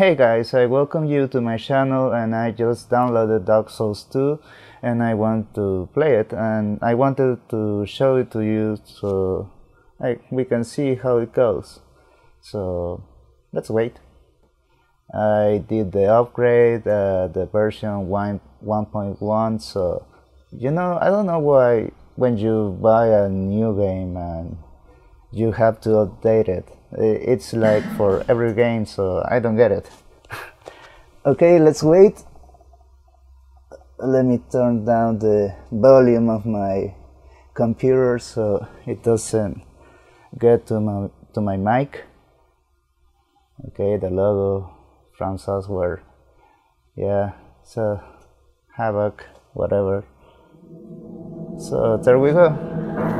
Hey guys, I welcome you to my channel and I just downloaded Dark Souls 2 and I want to play it and I wanted to show it to you so like, we can see how it goes. So let's wait. I did the upgrade, uh, the version 1.1 so you know I don't know why when you buy a new game and you have to update it it's like for every game so I don't get it. Okay let's wait. Let me turn down the volume of my computer so it doesn't get to my to my mic. Okay the logo FromSoftware yeah so havoc whatever. So there we go.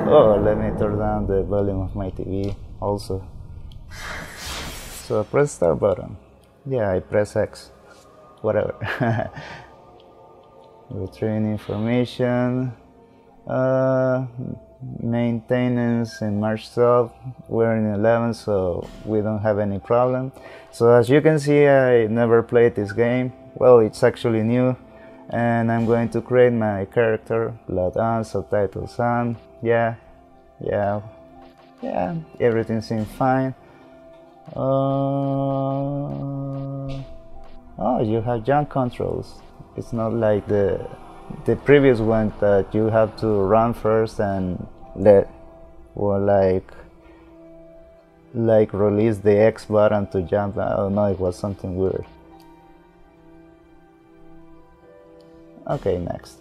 Oh let me turn down the volume of my TV also so press start button. Yeah, I press X. Whatever. Retrieving information. Uh, maintenance in March 12. We're in 11, so we don't have any problem. So as you can see, I never played this game. Well, it's actually new. And I'm going to create my character, Blood on, subtitles on. Yeah, yeah, yeah, everything seems fine. Uh, oh, you have jump controls. It's not like the the previous one that you have to run first and let or like like release the X button to jump. I don't know, it was something weird. Okay, next.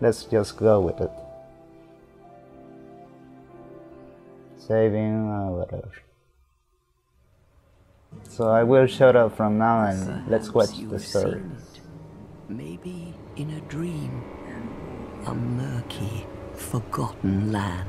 Let's just go with it. Saving uh, whatever. So I will shut up from now and let's watch the story. maybe in a dream a murky forgotten land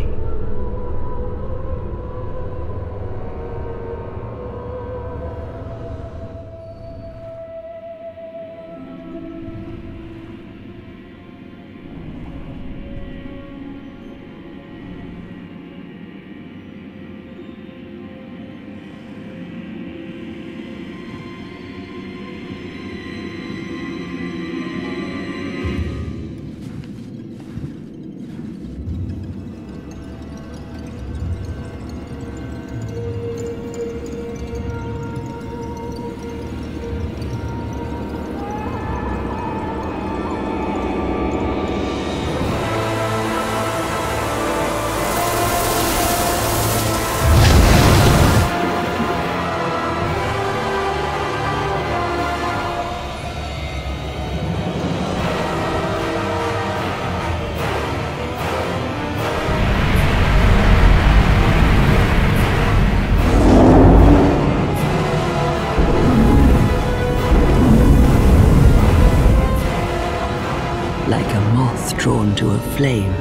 Flame.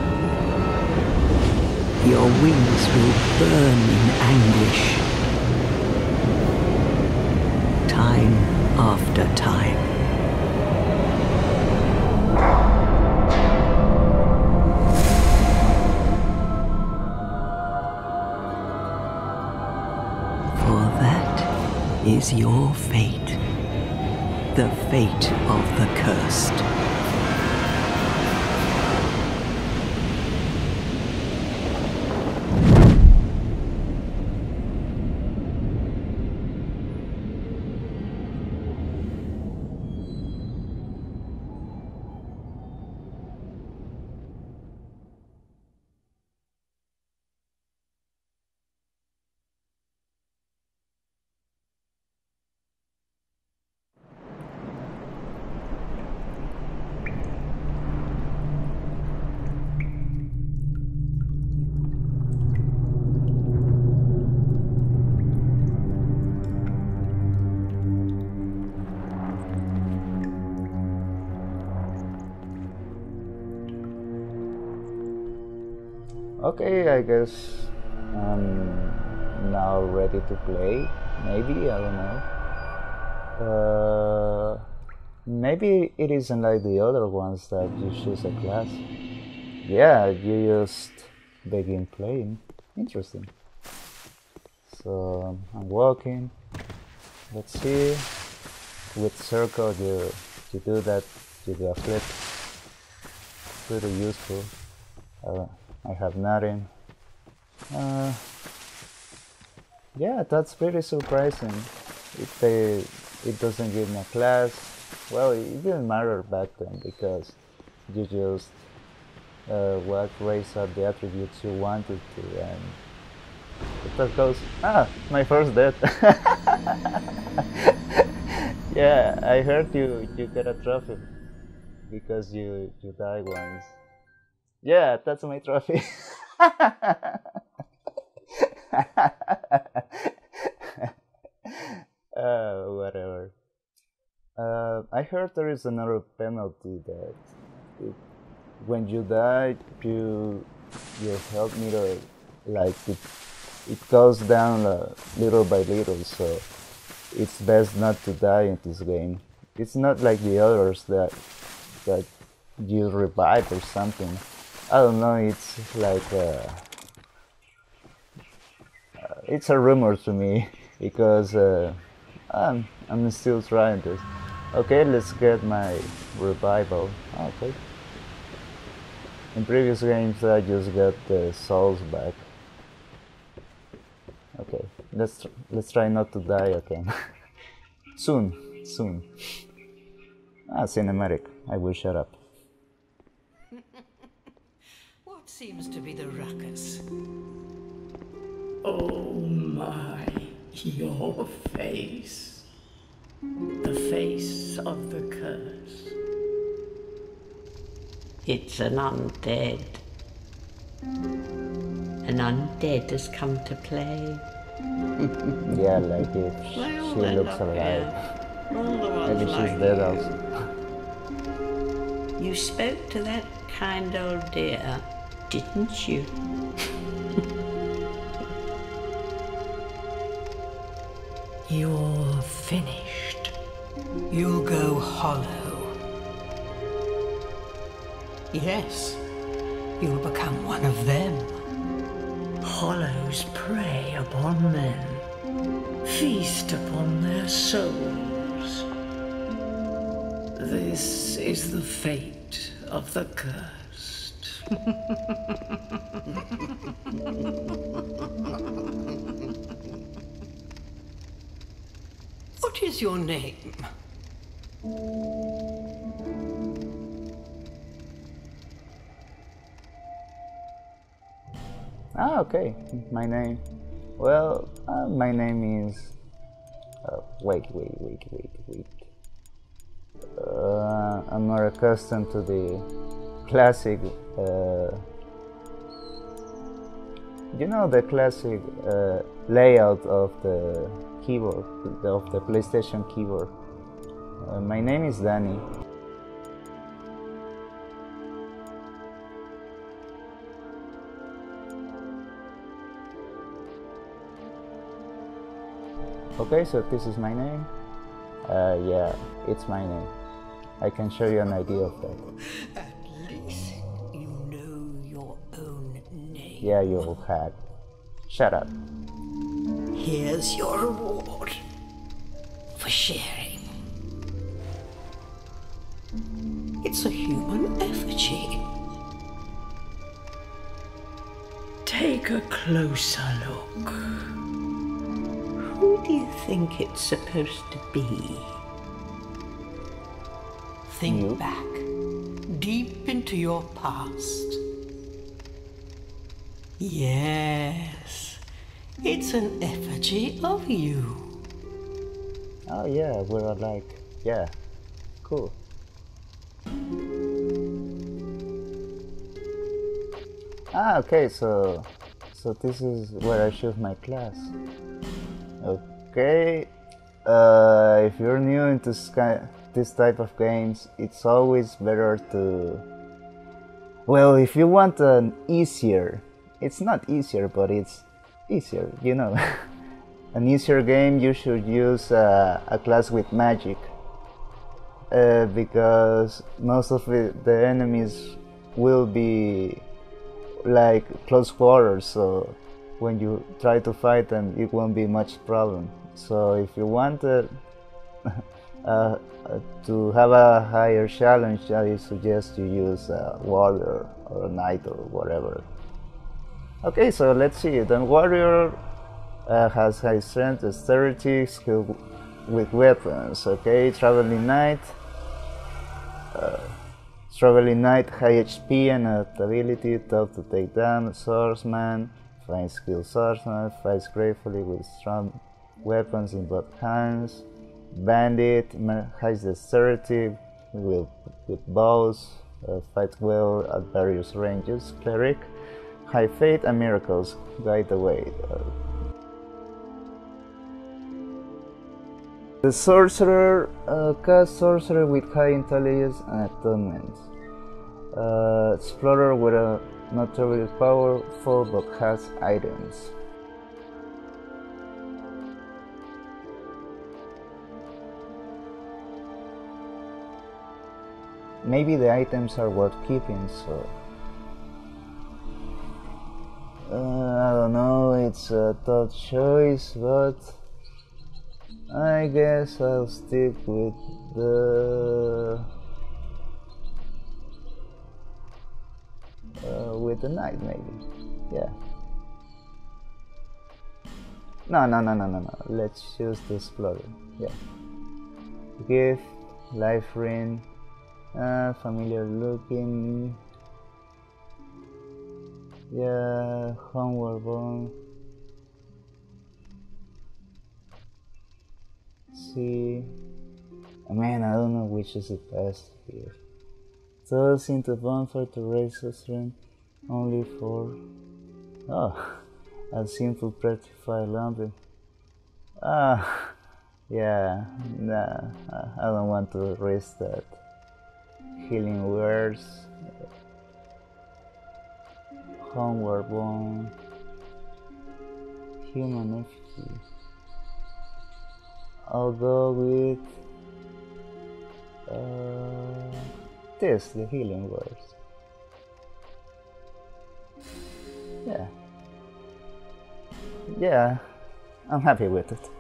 Your wings will burn in anguish. Time after time. For that is your fate. The fate of the cursed. Okay, I guess I'm now ready to play. Maybe, I don't know. Uh, maybe it isn't like the other ones that you choose a class. Yeah, you just begin playing. Interesting. So I'm walking. Let's see. With circle, you you do that. You do a flip. Pretty useful. Uh, I have nothing. Uh, yeah, that's pretty surprising. If they, it doesn't give me a class, well, it didn't matter back then because you just uh, what raise up the attributes you wanted to, and that goes, ah, my first death. yeah, I heard you you get a trophy because you you die once. Yeah, that's my trophy. uh, whatever. Uh, I heard there is another penalty that it, when you die, you your health meter like it it goes down uh, little by little. So it's best not to die in this game. It's not like the others that that you revive or something. I don't know, it's like uh, uh, it's a rumor to me because uh, I'm, I'm still trying this. Okay, let's get my revival. Okay. In previous games I just got the souls back. Okay, let's let's try not to die again. soon, soon. Ah, cinematic. I will shut up. Seems to be the ruckus? Oh my, your face. The face of the curse. It's an undead. An undead has come to play. yeah, like if she looks alive. Maybe she's like dead also. You spoke to that kind old dear didn't you? You're finished. You'll go hollow. Yes, you'll become one of them. Hollows prey upon men, feast upon their souls. This is the fate of the curse. What is your name? Ah, okay. My name. Well, uh, my name is. Uh, wait, wait, wait, wait, wait. Uh, I'm more accustomed to the classic, uh, you know, the classic uh, layout of the keyboard, of the PlayStation keyboard. Uh, my name is Danny. Okay, so this is my name. Uh, yeah, it's my name. I can show you an idea of that. Yeah, you old hat. Shut up. Here's your reward for sharing. It's a human effigy. Take a closer look. Who do you think it's supposed to be? Think You? back, deep into your past. Yes, it's an effigy of you. Oh yeah, we're alike. Yeah, cool. Ah, okay. So, so this is where I choose my class. Okay. Uh, if you're new into this type of games, it's always better to. Well, if you want an easier, it's not easier, but it's easier. You know, an easier game, you should use uh, a class with magic. Uh, because most of it, the enemies will be like close quarters so when you try to fight them it won't be much problem. So if you want uh, uh, to have a higher challenge i suggest you use a warrior or a knight or whatever okay so let's see the warrior uh, has high strength dexterity skill with weapons okay traveling knight Traveling Knight, high HP and adaptability, tough to take down, swordsman, fine skill swordsman, fights gratefully with strong weapons in both hands. Bandit, high dexterity with, with bows, uh, fights well at various ranges. Cleric, high faith and miracles, guide the way. Uh, The sorcerer uh, cast sorcerer with high intelligence and attunement. Uh, explorer with a not terribly powerful but has items. Maybe the items are worth keeping, so. Uh, I don't know, it's a tough choice, but. I guess I'll stick with the uh, with the knight maybe. Yeah. No, no, no, no, no, no. Let's choose the explorer. Yeah. Gift, life ring, uh, familiar looking. Yeah, homeward bone. see. Man, I don't know which is the best here. Toss into bonfire to raise the strength only for. Oh, a simple petrified lump. Ah, yeah, nah, I don't want to risk that. Healing wares. Homeward bone. Human effigy. I'll go with uh, this, the healing wares. Yeah. Yeah, I'm happy with it.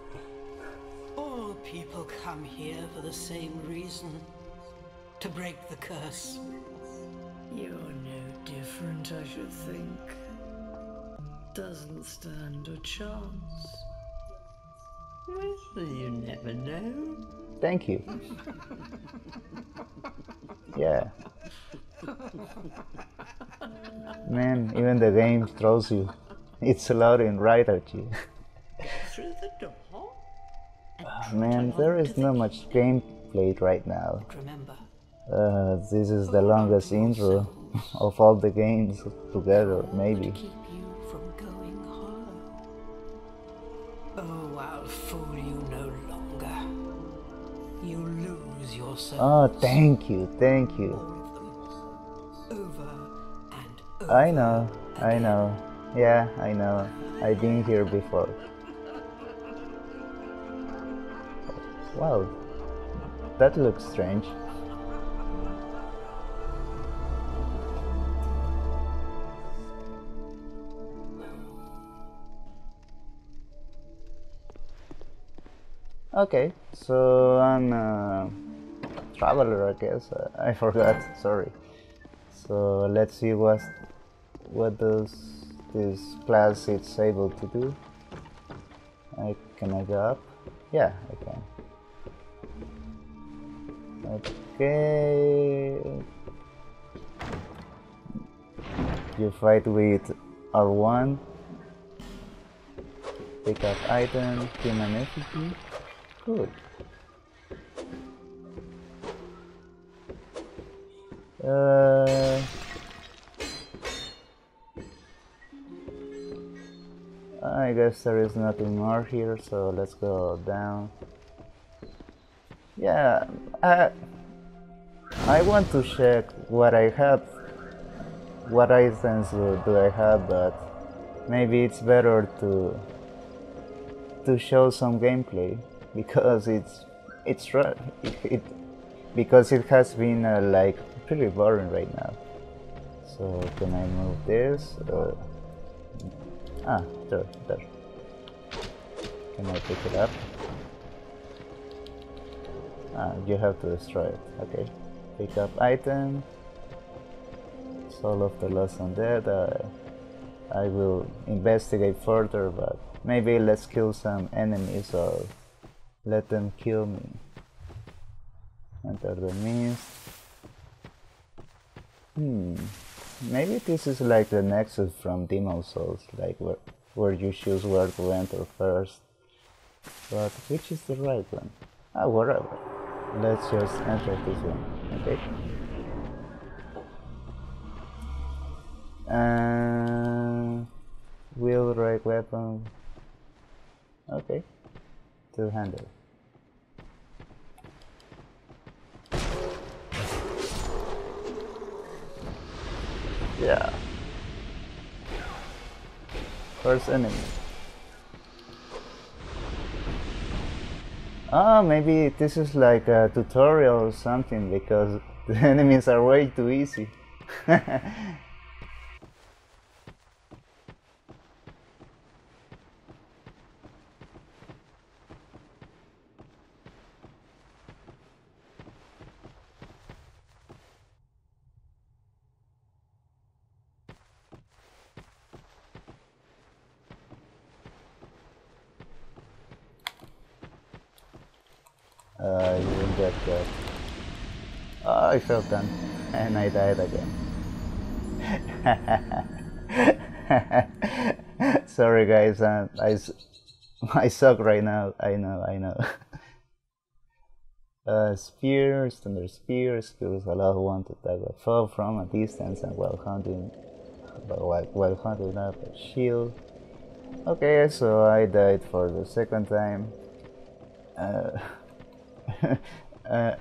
All people come here for the same reason to break the curse. You're no different, I should think. Doesn't stand a chance. Well, you never know. Thank you. Yeah. Man, even the game throws you. It's loading right at you. Through the door. and Ah, trot Man, along there to is the not much gameplay right now. Remember, Uh, this is the longest intro of all the games together, maybe. to keep you from going hollow. Oh, I'll fool you no longer. You lose your soul. Oh, ah, thank you, thank you. Over over. I know, I know. Yeah, I know. I've been here before. Wow, that looks strange. Okay, so I'm a traveler, I guess. I forgot. Sorry. So let's see what what does this class is able to do. I can I go up? Yeah, I can. Okay. You fight with R1. Pick up item, human effigy. Good. Uh, I guess there is nothing more here, so let's go down. Yeah, I, I want to check what I have, what items do I have, but maybe it's better to to show some gameplay because it's it's it, it because it has been uh, like pretty boring right now. So can I move this? Uh, ah, there, there. Can I pick it up? Ah, you have to destroy it. Okay. Pick up item. Soul of the Lost Undead. Uh, I will investigate further, but maybe let's kill some enemies or let them kill me. Enter the mist. Hmm. Maybe this is like the nexus from Demon Souls, like where, where you choose where to enter first. But which is the right one? Ah, whatever. Let's just enter this one, okay? And wheel right weapon. Okay Yeah. First enemy. Ah, maybe this is like a tutorial or something because the enemies are way too easy. Uh, you will get that. And I died again. Sorry guys, uh, I, I suck right now. I know, I know. uh, spear, standard spear, skills allow one to attack a foe from a distance and while hunting, while, while hunting up a shield. Okay, so I died for the second time. Uh, uh,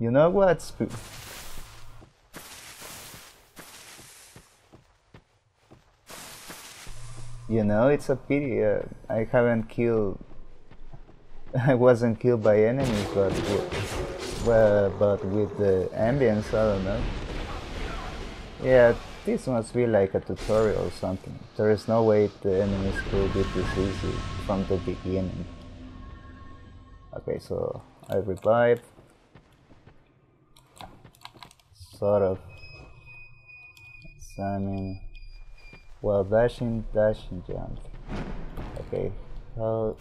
you know what? Spoon? You know, it's a pity. Uh, I haven't killed. I wasn't killed by enemies, but with, well, but with the ambience, I don't know. Yeah, this must be like a tutorial or something. There is no way the enemies could be this easy from the beginning. Okay, so I revive. Sort of. Simon. Well, dashing, dashing, jump. Okay. How?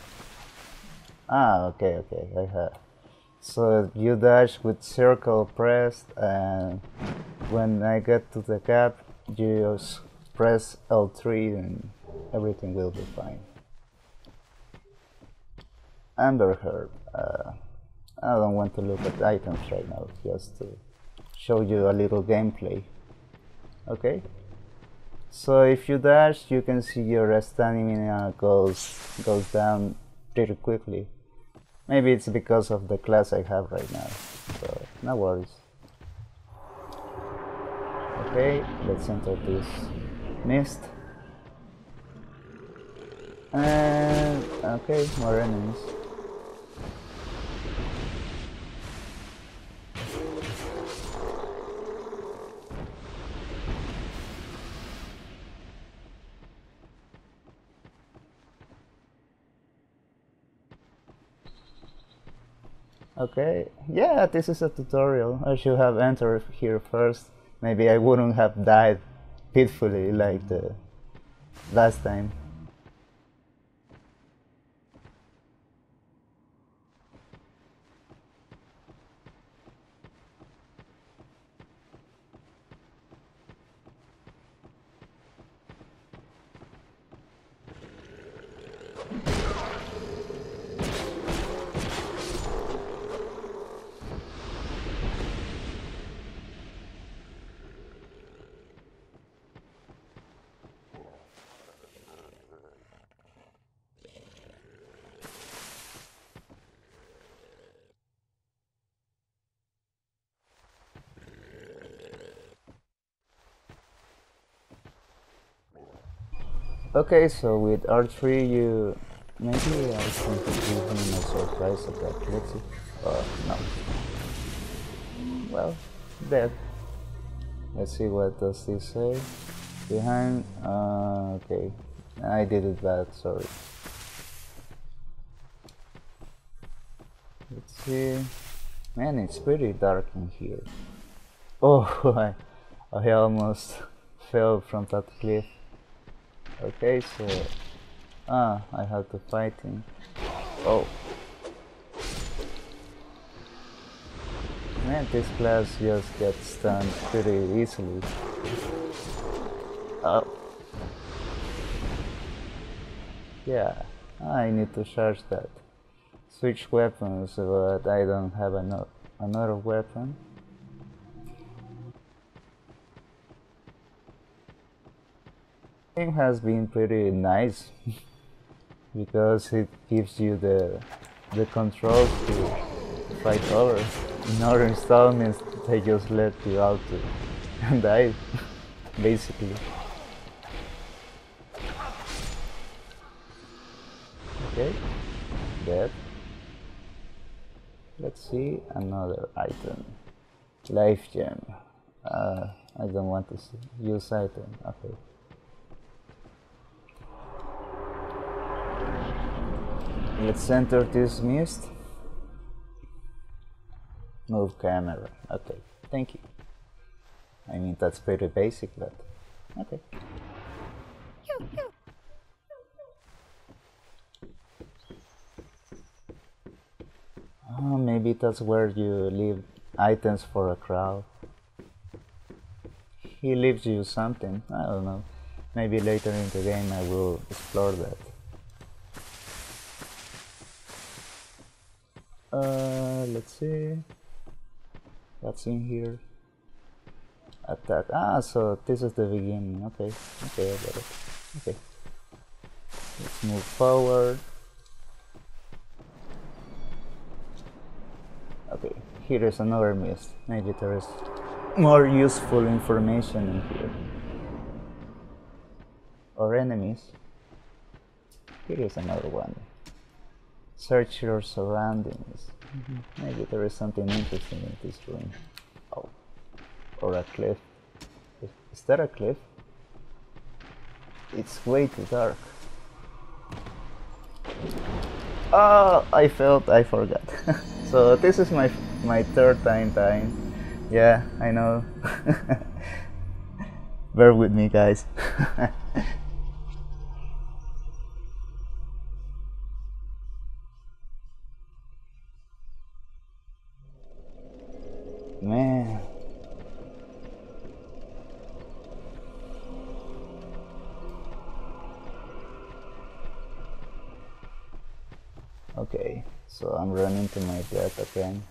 Ah, okay, okay. I have. So you dash with circle pressed, and when I get to the gap, you just press L3 and everything will be fine. Amber Herb. Uh, I don't want to look at items right now, just to show you a little gameplay. Okay? So if you dash, you can see your stamina uh, goes, goes down pretty quickly. Maybe it's because of the class I have right now, so no worries. Okay, let's enter this mist. And okay, more enemies. Okay, yeah, this is a tutorial. I should have entered here first. Maybe I wouldn't have died pitifully like the last time. Okay, so with R3 you... Maybe I can give him a surprise attack. Let's see. No. Well, dead. Let's see what does this say. Behind... Uh, okay. I did it bad, sorry. Let's see... Man, it's pretty dark in here. Oh, I, I almost fell from that cliff. Okay, so... Ah, I have to fight him. Oh. Man, this class just gets stunned pretty easily. Oh. Yeah, I need to charge that. Switch weapons, but I don't have another, another weapon. Game has been pretty nice because it gives you the the controls to fight others. In other installments, they just let you out to die, basically. Okay, dead. Let's see another item. Life gem. Uh, I don't want to use item. Okay. Let's enter this mist. Move camera. Okay, thank you. I mean, that's pretty basic, but okay. Oh, maybe that's where you leave items for a crowd. He leaves you something, I don't know. Maybe later in the game I will explore that. Uh, let's see. What's in here? Attack. Ah, so this is the beginning. Okay, okay, I got it. Okay. Let's move forward. Okay, here is another mist. Maybe there is more useful information in here. Or enemies. Here is another one. Search your surroundings. Mm -hmm. Maybe there is something interesting in this room. Oh. Or a cliff. Is, is that a cliff? It's way too dark. Oh, I felt I forgot. so this is my my third time dying. Yeah, I know. Bear with me, guys. I'm to my death again.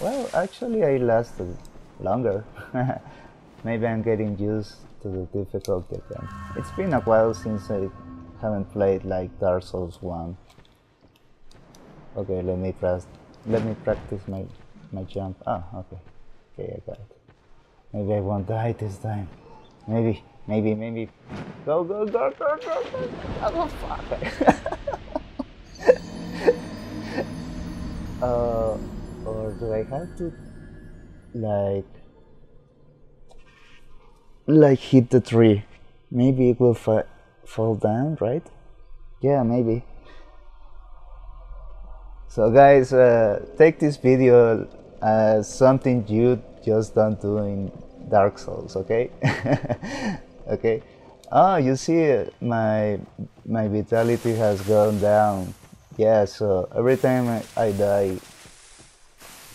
Well, actually I lasted longer. Maybe I'm getting used to the difficulty again. It's been a while since I haven't played like Dark Souls 1. Okay, let me press. Let me practice my my jump. Ah, okay. Okay, I got it. Maybe I won't die this time. Maybe, maybe, maybe. Go, go, go, go, go, go. Oh, fuck. uh, or do I have to, like, like hit the tree? Maybe it will fall down, right? Yeah, maybe. So guys, uh, take this video as something you just don't do in Dark Souls, okay? okay. Oh, you see, my my vitality has gone down. Yeah, so every time I, die,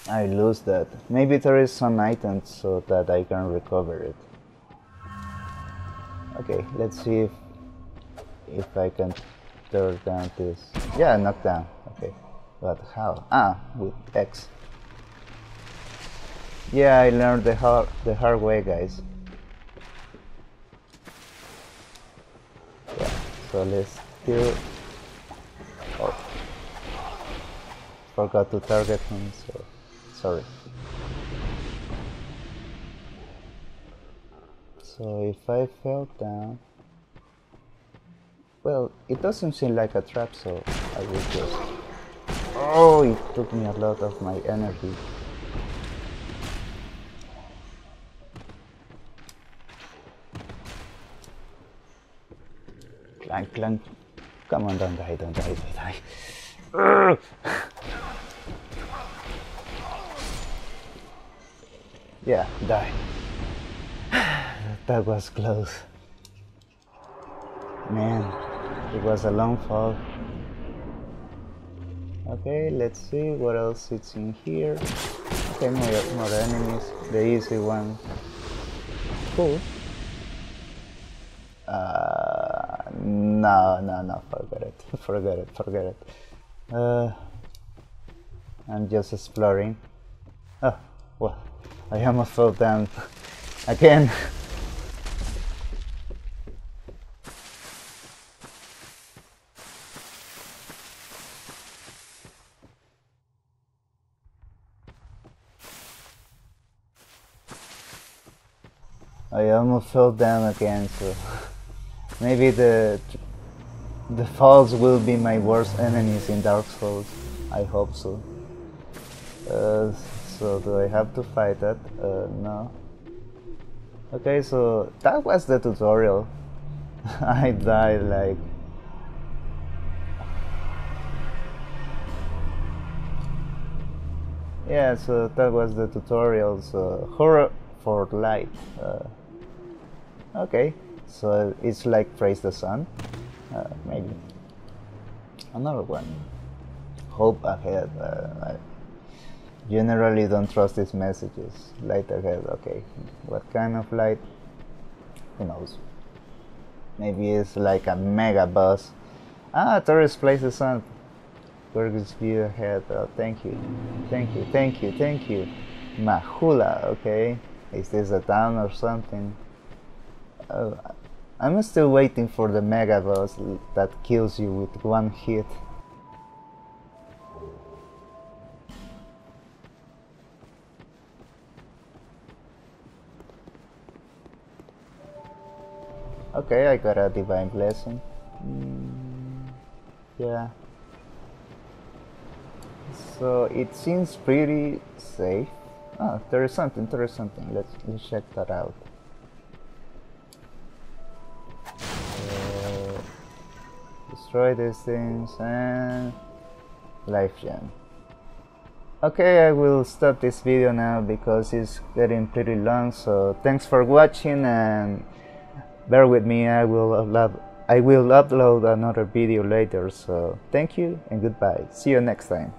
I lose that. Maybe there is some item so that I can recover it. Okay, let's see if if I can tear down this. Yeah, knock down. Okay, but how? Ah, with X. Yeah, I learned the hard the hard way, guys. Yeah, so let's do. Oh, forgot to target him. So sorry. So if I fell down, well, it doesn't seem like a trap, so I will just. Oh, it took me a lot of my energy. Clank, clank. Come on, don't die, don't die, don't die. Yeah, die. that was close. Man, it was a long fall. Okay, let's see what else is in here. Okay, more, more enemies. The easy one. Cool. Uh, no, no, no, forget it. forget it, forget it. Uh, I'm just exploring. Oh, well, I almost fell down again. I almost fell down again, so maybe the the falls will be my worst enemies in Dark Souls. I hope so. Uh, so do I have to fight that? Uh, no. Okay, so that was the tutorial. I died like yeah so that was the tutorial so horror for light uh, okay so it's like praise the sun uh, maybe another one hope ahead uh, generally don't trust these messages. Light ahead okay. What kind of light? Who knows? Maybe it's like a mega boss ah tourist place the sun Gorgeous view ahead oh, thank you. Thank you thank you thank you. Majula, okay. Is this a town or something? Uh, I'm still waiting for the mega boss that kills you with one hit. Okay, I got a divine blessing. Mm, yeah. So it seems pretty safe. Ah, there is something, there is something. Let's, let's check that out. destroy these things and life gem okay I will stop this video now because it's getting pretty long so thanks for watching and bear with me I will upload I will upload another video later so thank you and goodbye. See you next time